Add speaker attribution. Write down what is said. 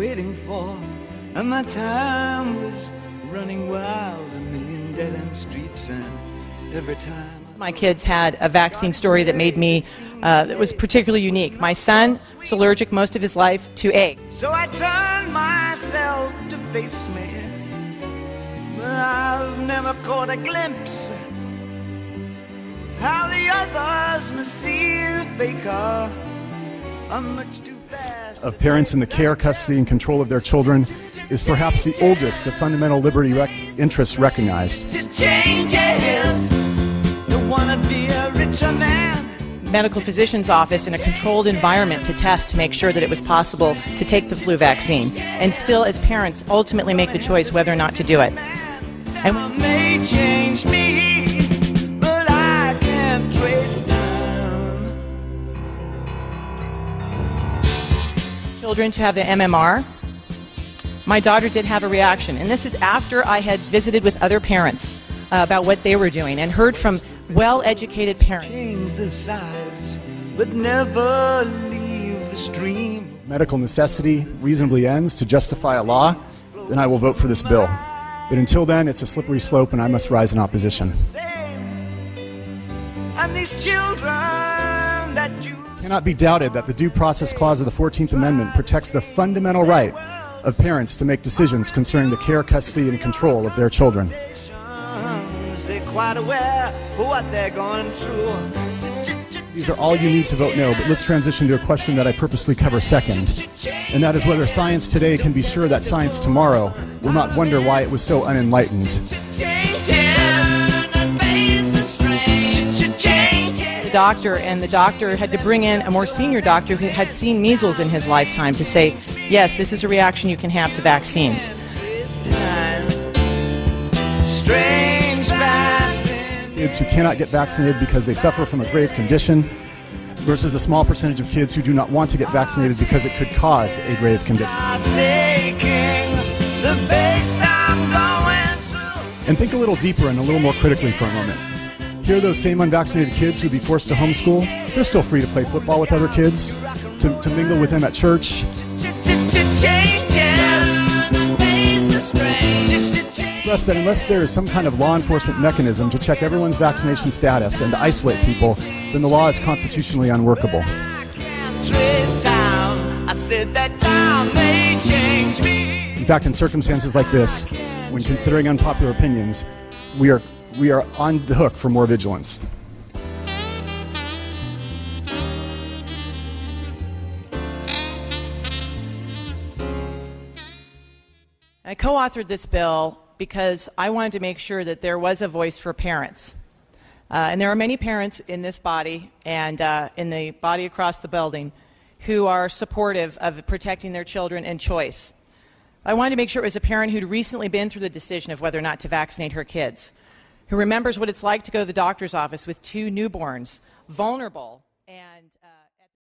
Speaker 1: waiting for. And my time was running wild, a million dead end streets, and every time. I-
Speaker 2: My kids had a vaccine story that made me, uh, that was particularly unique. My son was allergic most of his life to egg.
Speaker 1: So I turn myself to face me. But I've never caught a glimpse how the others must see the faker. I'm much too fast.
Speaker 3: of parents in the care, custody, and control of their children is perhaps the oldest of fundamental liberty rec- interests recognized.
Speaker 2: Medical physician's office in a controlled environment to test to make sure that it was possible to take the flu vaccine. And still, as parents, ultimately make the choice whether or not to do it. And
Speaker 1: I may change me, but I can't trace time.
Speaker 2: children to have the MMR. My daughter did have a reaction, and this is after I had visited with other parents uh, about what they were doing and heard from well educated parents.
Speaker 1: Change the size, but never leave the stream.
Speaker 3: Medical necessity reasonably ends to justify a law, then I will vote for this bill. But until then, it's a slippery slope, and I must rise in opposition.
Speaker 1: And these children that you
Speaker 3: It cannot be doubted that the Due Process Clause of the 14th Amendment protects the fundamental right of parents to make decisions concerning the care, custody, and control of their children.
Speaker 1: They're quite aware of what they're going through.
Speaker 3: These are all you need to vote no, but let's transition to a question that I purposely cover second. And that is whether science today can be sure that science tomorrow will not wonder why it was so unenlightened.
Speaker 2: The doctor and the doctor had to bring in a more senior doctor who had seen measles in his lifetime to say, yes, this is a reaction you can have to vaccines.
Speaker 3: Kids who cannot get vaccinated because they suffer from a grave condition versus the small percentage of kids who do not want to get vaccinated because it could cause a grave condition. And think a little deeper and a little more critically for a moment. Here are those same unvaccinated kids who'd be forced to homeschool. They're still free to play football with other kids, to, to mingle with them at church. Stress that unless there is some kind of law enforcement mechanism to check everyone's vaccination status and isolate people, then the law is constitutionally unworkable. In fact, in circumstances like this, when considering unpopular opinions, we are, we are on the hook for more vigilance.
Speaker 2: I co authored this bill because I wanted to make sure that there was a voice for parents. Uh, and there are many parents in this body and uh, in the body across the building who are supportive of protecting their children and choice. I wanted to make sure it was a parent who'd recently been through the decision of whether or not to vaccinate her kids, who remembers what it's like to go to the doctor's office with two newborns, vulnerable and